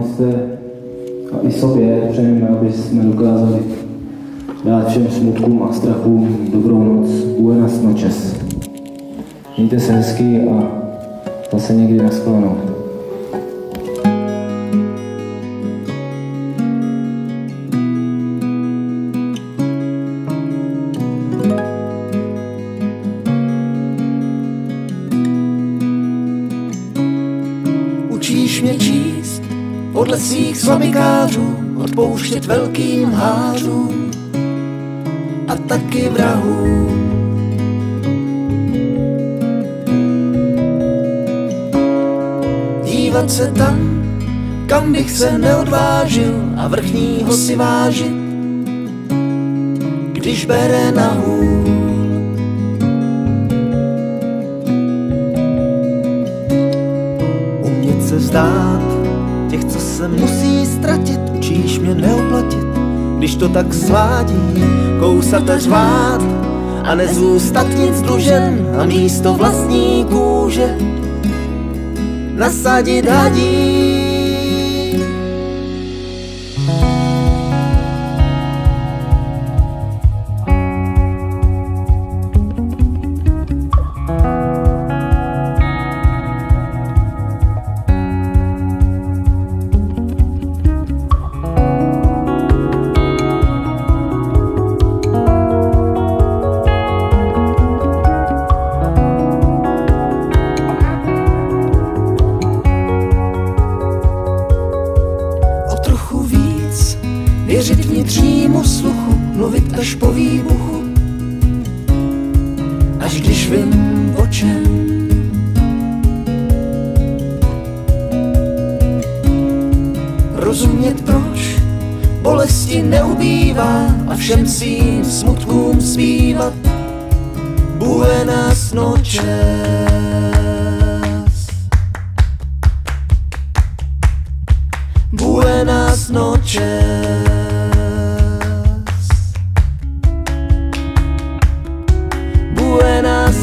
abyste a i sobě přejeme, aby jsme dokázali dát všem smutkům a strachům dobrou noc. Buenas noches. Mějte se hezky a zase někdy nashledanou. Učíš mě číst podle svých slabikářů, odpouštět velkým hářům a taky vrahům. Dívat se tam, kam bych se neodvážil a vrchního si vážit, když bere na hůl. Umět se co se musí ztratit, učíš mě neoplatit, když to tak svádí, kousat a řvát a nezůstat nic dlužen a místo vlastní kůže nasadit hadí. Věřit vnitřnímu sluchu, mluvit až po výbuchu, až když vím o čem. Rozumět proč bolesti neubývá a všem svým smutkům zpívat Buenas noches. Buenas noches.